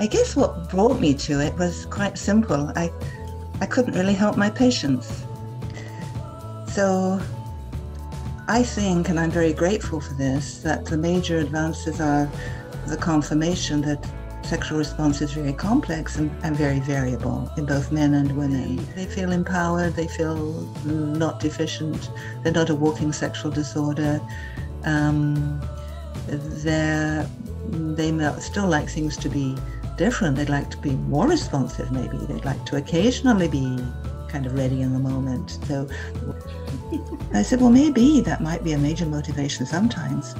I guess what brought me to it was quite simple. I, I couldn't really help my patients. So I think, and I'm very grateful for this, that the major advances are the confirmation that sexual response is very complex and, and, very variable in both men and women. They feel empowered, they feel not deficient, they're not a walking sexual disorder. Um, they're, they still like things to be different. They'd like to be more responsive, maybe. They'd like to occasionally be kind of ready in the moment. So I said, well, maybe that might be a major motivation sometimes.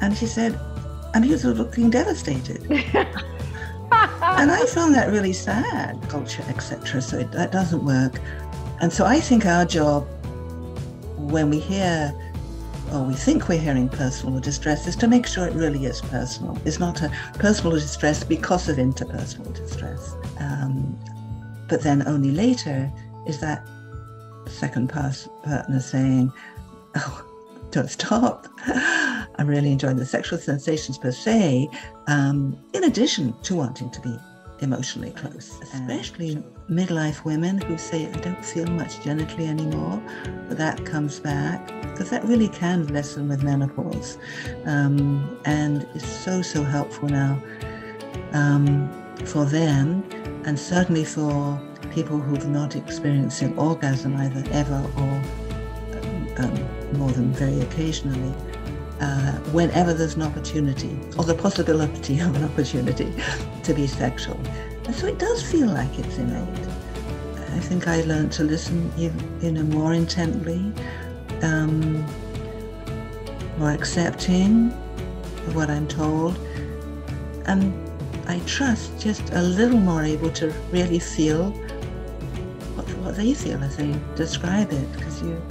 And she said, and he was looking devastated. and I found that really sad, culture, etc. So it, that doesn't work. And so I think our job, when we hear or we think we're hearing personal distress, is to make sure it really is personal. It's not a personal distress because of interpersonal distress. Um, but then only later is that second partner saying, oh, don't stop. I'm really enjoying the sexual sensations per se, um, in addition to wanting to be emotionally close, especially midlife women who say, I don't feel much genitally anymore, but that comes back, because that really can lessen with menopause um, and is so, so helpful now um, for them and certainly for people who've not experienced an orgasm either ever or um, more than very occasionally, uh, whenever there's an opportunity or the possibility of an opportunity to be sexual. And so it does feel like it's innate. I think I learned to listen you know, more intently, um, more accepting of what I'm told, and I trust just a little more able to really feel what, what they feel as they describe it, because you